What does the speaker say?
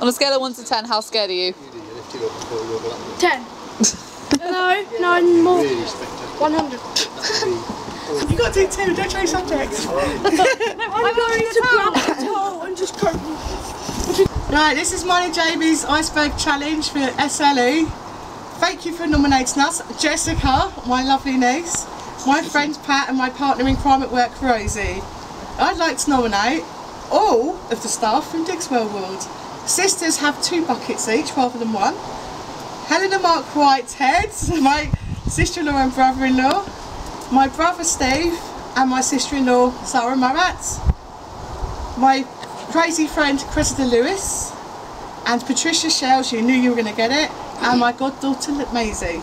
On a scale of 1 to 10, how scared are you? Ten. no, nine more. 100. You've got to do two, don't change subjects. I'm going to grab the towel and just go. Right, this is mine and Jamie's Ice Bucket Challenge for SLE. Thank you for nominating us. Jessica, my lovely niece, my friend Pat and my partner in crime at work Rosie. I'd like to nominate all of the staff from Dixwell World. Sisters have two buckets each rather than one. Helena Mark White's Whitehead, my sister-in-law and brother-in-law. My brother Steve and my sister-in-law Sarah Marat. My crazy friend Cressida Lewis and Patricia Shells, you knew you were going to get it, and my goddaughter Maisie.